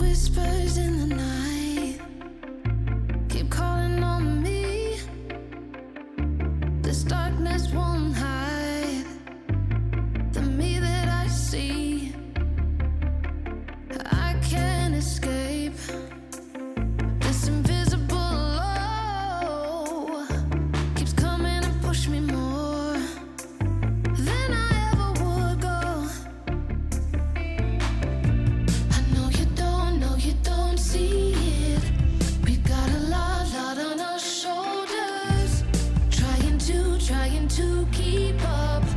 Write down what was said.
Whispers in the night keep calling on me. This darkness won't hide. trying to keep up.